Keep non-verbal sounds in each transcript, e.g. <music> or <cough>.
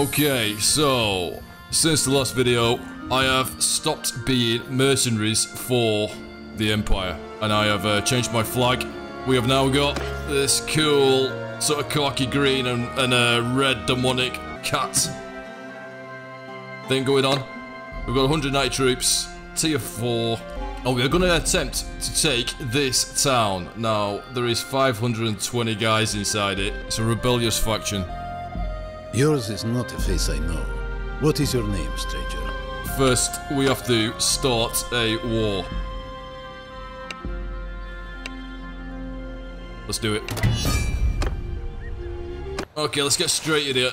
Okay, so since the last video, I have stopped being mercenaries for the Empire, and I have uh, changed my flag. We have now got this cool sort of khaki green and, and a red demonic cat thing going on. We've got 190 troops, tier 4, and we are going to attempt to take this town. Now, there is 520 guys inside it. It's a rebellious faction. Yours is not a face I know. What is your name, stranger? First, we have to start a war. Let's do it. Okay, let's get straight in here.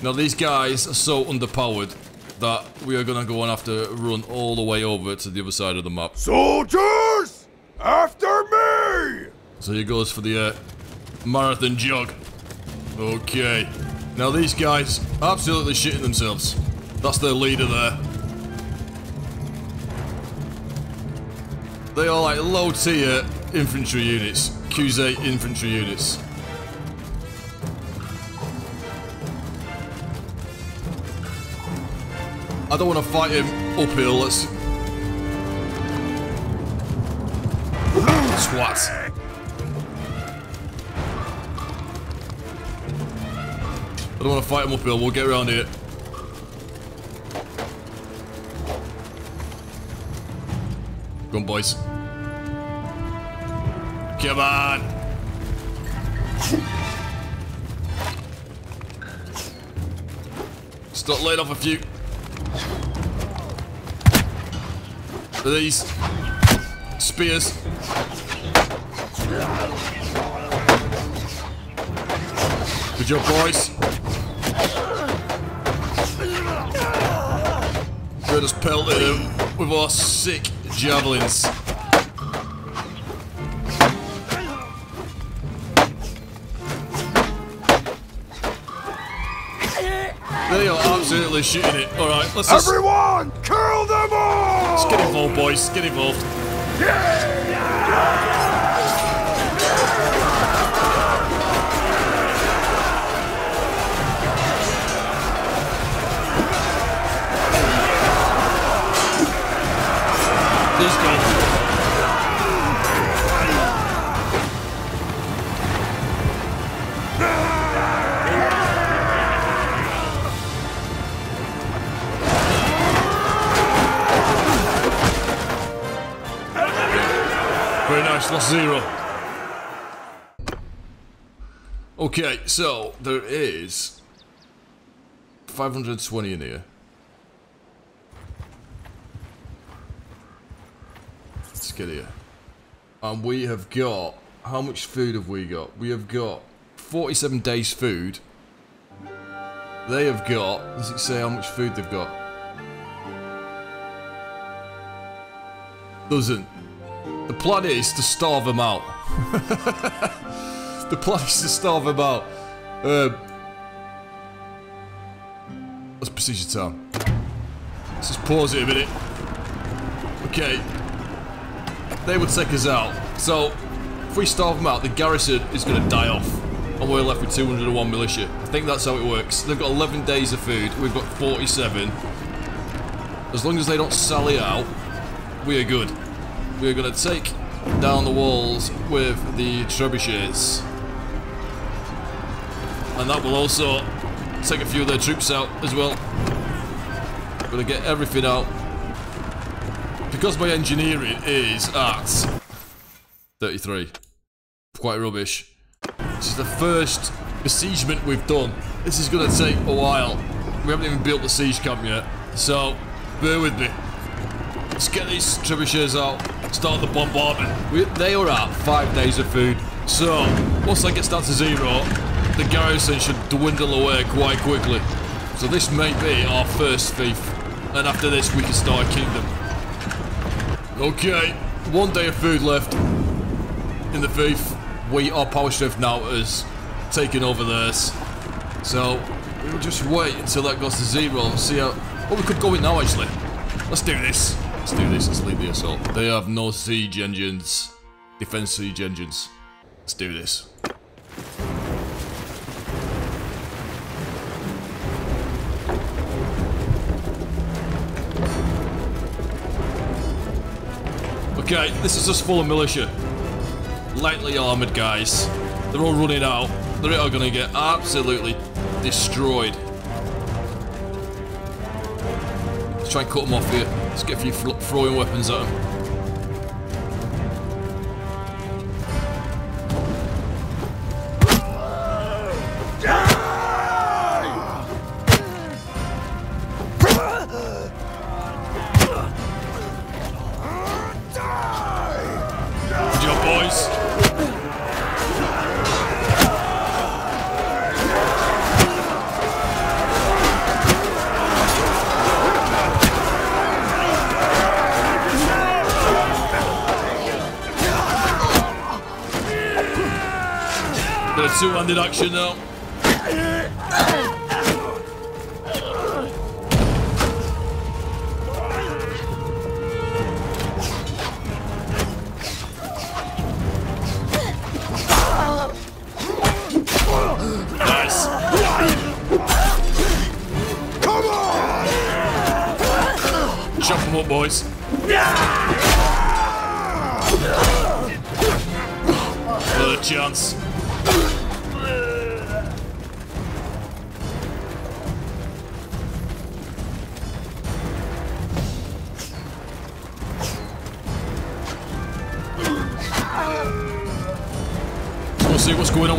Now, these guys are so underpowered that we are gonna go and have to run all the way over to the other side of the map. Soldiers! After me! So he goes for the uh, marathon jog. Okay. Now these guys absolutely shitting themselves. That's their leader there. They are like low tier infantry units. Khuzait infantry units. I don't want to fight him uphill. Let's... Swat. I don't want to fight him uphill. We'll get around here. Come on, boys. Come on. Stop laying off a few. These spears. Good job, boys. We just pelted him with our sick javelins. They are absolutely shooting it. Alright, let's just... Everyone, kill them all! Let's get involved, boys. Get involved. Let's. Very nice, lost zero. Okay, so there is 520 in here. Let's. And we have got, how much food have we got? We have got 47 days food. They have got, does it say how much food they've got? Doesn't. The plan is to starve them out. <laughs> the plan is to starve them out. Um, let's besiege the town. Let's just pause it a minute. Okay. They would take us out. So, if we starve them out, the garrison is going to die off. And we're left with 201 militia. I think that's how it works. They've got 11 days of food. We've got 47. As long as they don't sally out, we are good. We're going to take down the walls with the trebuchets. And that will also take a few of their troops out as well. We're Gonna get everything out. Because my engineering is at 33. Quite rubbish. This is the first besiegement we've done. This is gonna take a while. We haven't even built the siege camp yet. So, bear with me. Let's get these trebuchets out. Start the bombardment. We, they are at five days of food. So, once that gets down to zero, the garrison should dwindle away quite quickly. So this may be our first fief. And after this, we can start a kingdom. Okay, one day of food left in the fief. We, our power Shift now has taking over this. So, we'll just wait until that goes to zero and see how... Oh, we could go in now, actually. Let's do this. Let's do this. Let's lead the assault. They have no siege engines. Defense siege engines. Let's do this. Okay, this is just full of militia. Lightly armoured guys. They're all running out. They're all gonna get absolutely destroyed. Let's try and cut them off here. Let's get a few throwing weapons at them. Two-handed action now. Nice. Come on! Chop them up, boys. Another chance.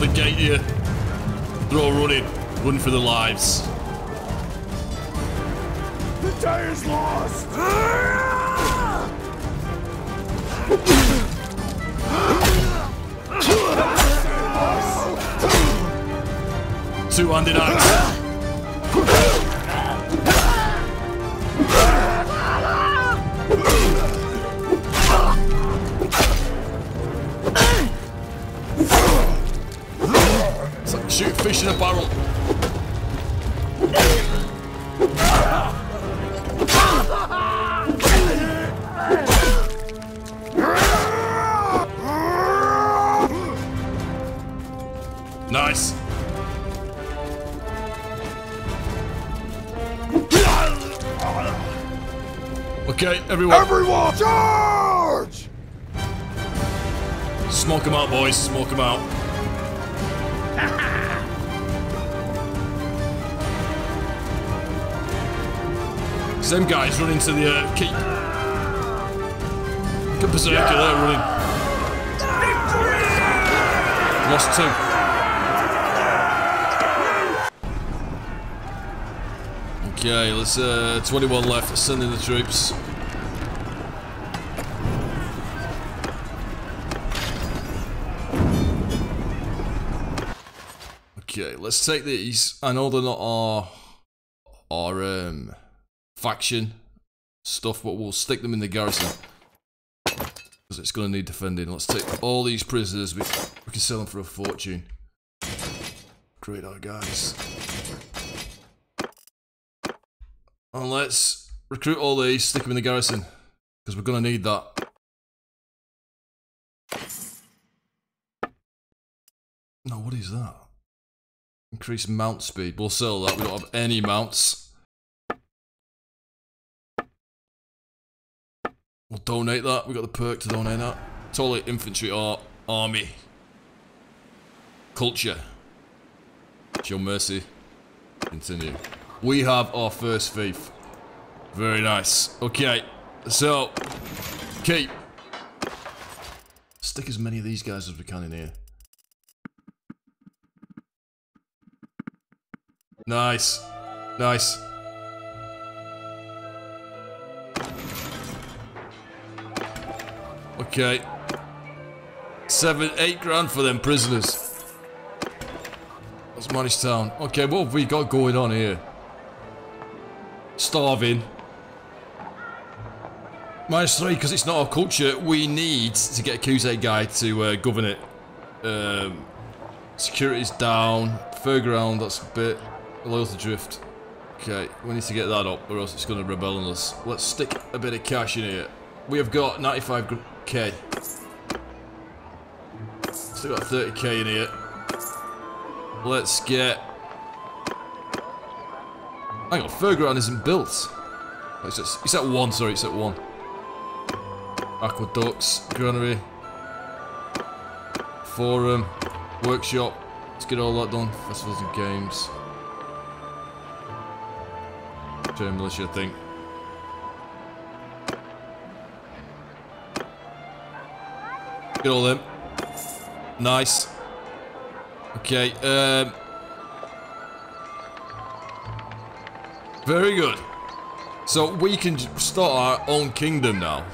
See what's going on with the gate here. They're all running, running for their lives. The day is lost! Two-handed axe. Fish in a barrel. Nice. Okay, everyone. Everyone, charge! Smoke them out, boys. Smoke them out. <laughs> Them guys running to the uh, keep. Good berserker yeah. there running. Lost two. Okay, let's uh 21 left, let's send in the troops. Okay, let's take these. I know they're not our our um faction stuff, but we'll stick them in the garrison. Because it's going to need defending. Let's take all these prisoners. We, we can sell them for a fortune. Great our guys. And let's recruit all these, stick them in the garrison. Because we're going to need that. No, what is that? Increase mount speed. We'll sell that. We don't have any mounts. We'll donate that. We got the perk to donate that. Totally infantry or army. Culture. Show mercy. Continue. We have our first fief. Very nice. Okay. So, keep. Stick as many of these guys as we can in here. Nice. Nice. Okay. Seven, eight grand for them prisoners. That's Manish Town. Okay, what have we got going on here? Starving. Minus three, because it's not our culture, we need to get a Khuzait guy to uh, govern it. Um, security's down. Fairground, that's a bit. Loyalty drift. Okay, we need to get that up, or else it's going to rebel on us. Let's stick a bit of cash in here. We have got 95 30k. Still got 30k in here. Let's get... Hang on, Fairground isn't built. It's, at, it's at one, sorry, it's at one. Aqueducts, granary, forum, workshop. Let's get all that done. Festivals and games. Term militia, I think. Get all them. Nice. Okay, um... Very good. So we can start our own kingdom now.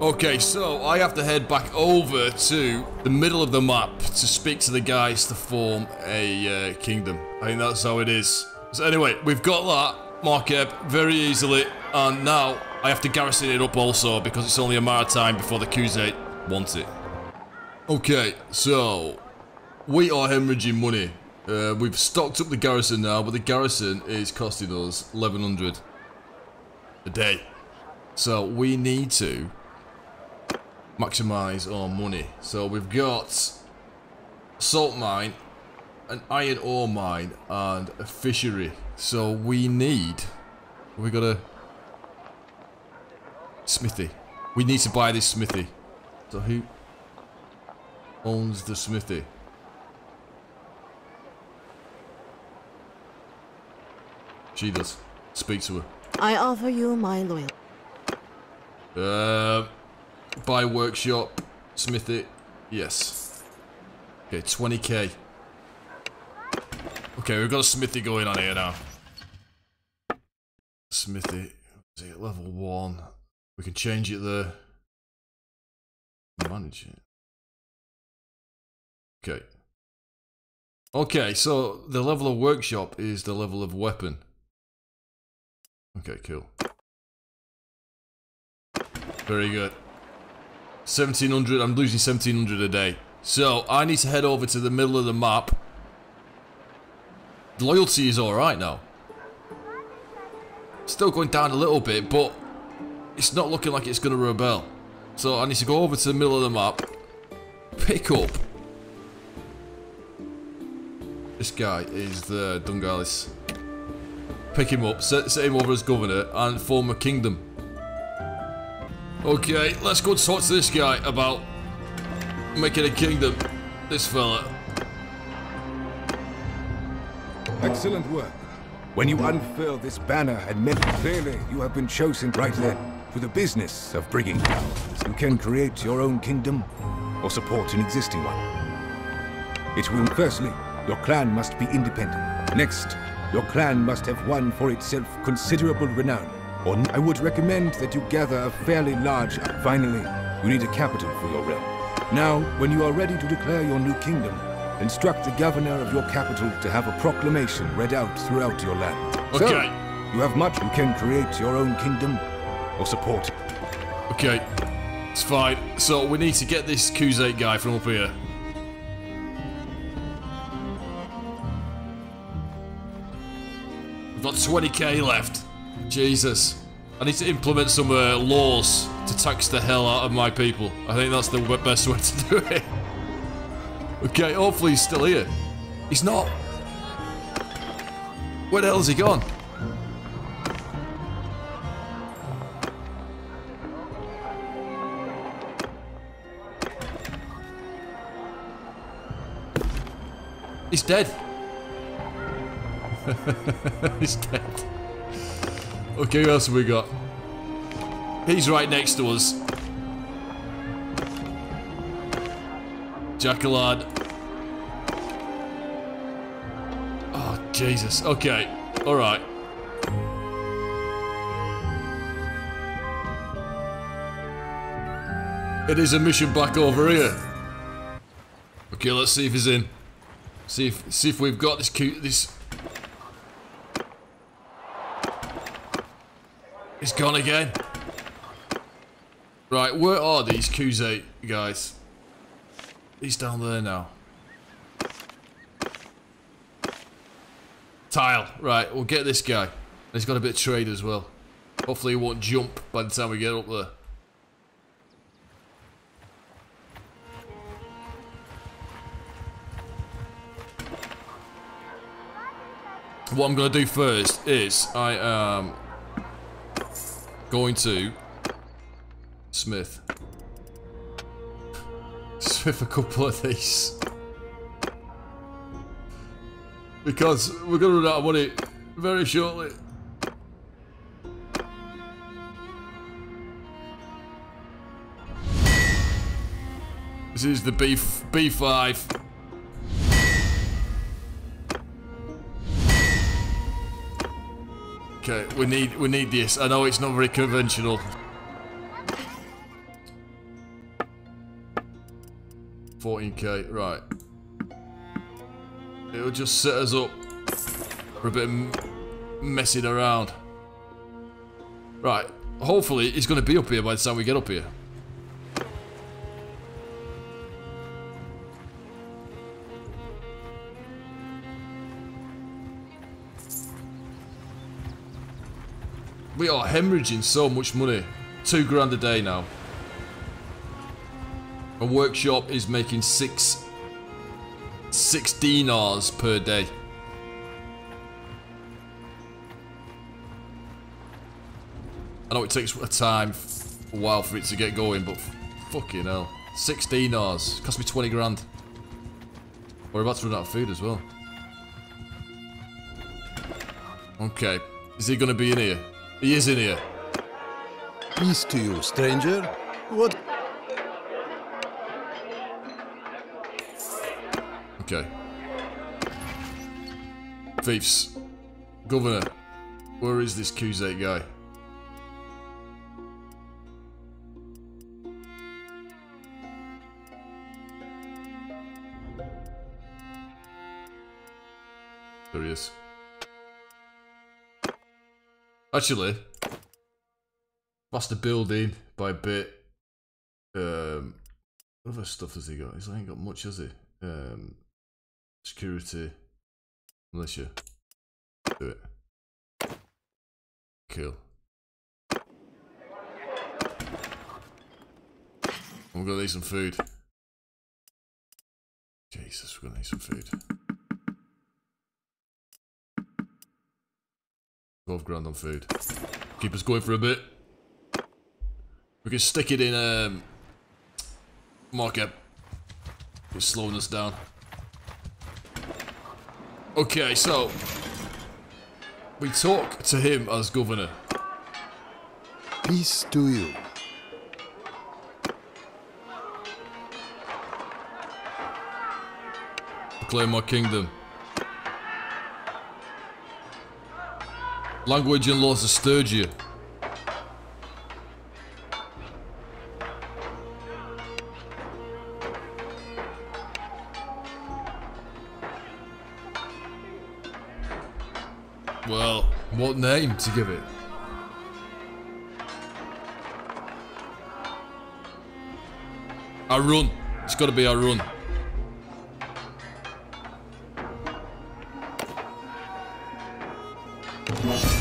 Okay, so I have to head back over to the middle of the map to speak to the guys to form a uh, kingdom. I think that's how it is. So anyway, we've got that market very easily, and now I have to garrison it up also because it's only a matter of time before the Khuzait want it. Okay, so we are hemorrhaging money. Uh, we've stocked up the garrison now, but the garrison is costing us 1100 a day. So we need to maximize our money. So we've got salt mine, an iron ore mine, and a fishery. So we need. We got a smithy. We need to buy this smithy. So who owns the smithy? She does. Speak to her. I offer you my loyalty. Uh, buy workshop, smithy, yes. Okay, 20k. Okay, we've got a smithy going on here now. Smithy, see, level 1. We can change it there. Manage it. Okay. Okay, so the level of workshop is the level of weapon. Okay, cool. Very good. 1700, I'm losing 1700 a day. So, I need to head over to the middle of the map. Loyalty is alright now. Still going down a little bit, but it's not looking like it's going to rebel. So, I need to go over to the middle of the map. Pick up. This guy is the Dungalis. Pick him up, set, set him over as governor, and form a kingdom. Okay, let's go talk to this guy about making a kingdom. This fella. Excellent work. When you unfurl this banner and meant clearly you have been chosen right then the business of bringing power. You can create your own kingdom or support an existing one. It will firstly, your clan must be independent. Next, your clan must have won for itself considerable renown. Or I would recommend that you gather a fairly large... Finally, you need a capital for your realm. Now, when you are ready to declare your new kingdom, instruct the governor of your capital to have a proclamation read out throughout your land. So, you have much you can create your own kingdom or support. Okay, it's fine. So we need to get this Khuzait guy from up here. We've got 20k left. Jesus. I need to implement some uh, laws to tax the hell out of my people. I think that's the best way to do it. Okay, hopefully he's still here. He's not. Where the hell has he gone? He's dead. <laughs> He's dead. Okay, who else have we got? He's right next to us. Jackalad. Oh, Jesus. Okay. Alright. It is a mission back over here. Okay, let's see if he's in. See if see if we've got this cute this. It's gone again. Right, where are these Khuzait guys? He's down there now. Tile. Right, we'll get this guy. He's got a bit of trade as well. Hopefully he won't jump by the time we get up there. What I'm going to do first is I am going to Smith. <laughs> with a couple of these. Because we're going to run out of money very shortly. This is the B B5. Okay, we need we need this. I know it's not very conventional. Fourteen K, right. It'll just set us up for a bit of messing around. Right, hopefully it's going to be up here by the time we get up here. We are hemorrhaging so much money. Two grand a day now. A workshop is making six, six dinars per day. I know it takes a time, a while for it to get going, but fucking hell. Six dinars. Cost me 20 grand. We're about to run out of food as well. Okay. Is he going to be in here? He is in here. Peace to you, stranger. What? Okay. Thieves. Governor. Where is this Khuzait guy? Actually, the building by bit. Um, other stuff has he got? He's ain't got much, has he? Um, security, militia. Do it. Kill. We're gonna need some food. Jesus, we're gonna need some food. 12 grand on food. Keep us going for a bit. We can stick it in um, market. It's slowing us down. Okay, so we talk to him as governor. Peace to you. Proclaim my kingdom. Language and laws of Sturgia. Well, what name to give it? Arun. It's got to be Arun. Very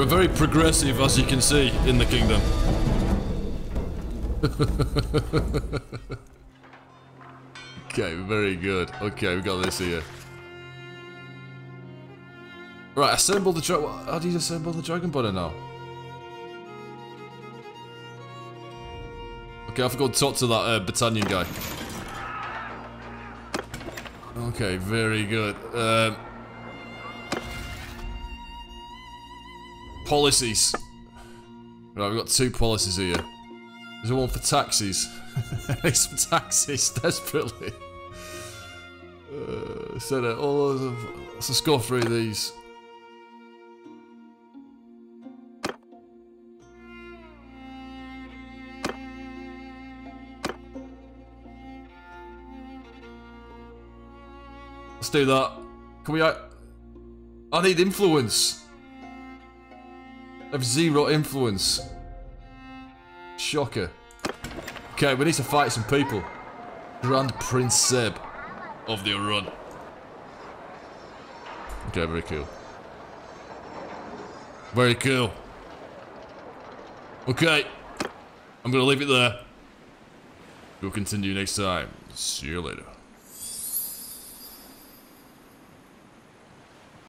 We're very progressive, as you can see, in the kingdom. <laughs> okay, very good. Okay, we got this here. Right, assemble the dragon. How do you assemble the dragon body now? Okay, I forgot to talk to that uh, guy. Okay, very good. Um, policies. Right, we've got two policies here. There's one for taxis. <laughs> it's for taxis, <laughs> desperately. Uh, so that all of let's just go through these. Let's do that. Can we? uh, I need influence. Have zero influence. Shocker. Okay, we need to fight some people. Grand Prince Seb of the Run. Okay, very cool. Very cool. Okay. I'm gonna leave it there. We'll continue next time. See you later.